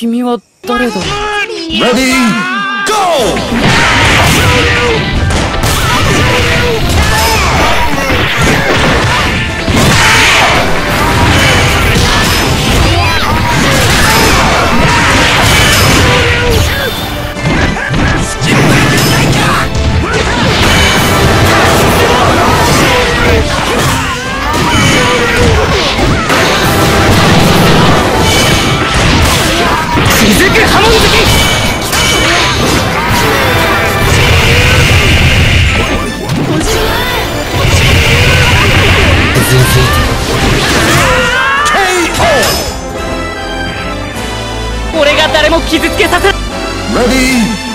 君は誰だレディーゴー続く波紋好き俺が誰も傷つけさせ Ready, go!